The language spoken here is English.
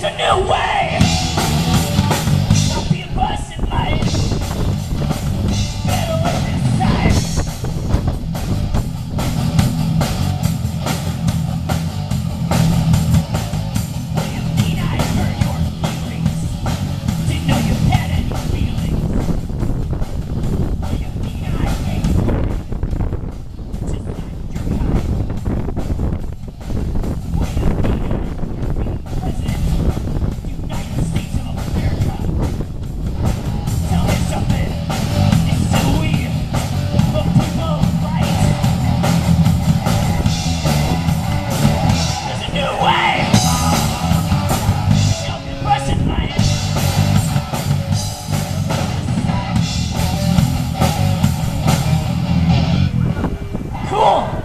It's a new way! wrong.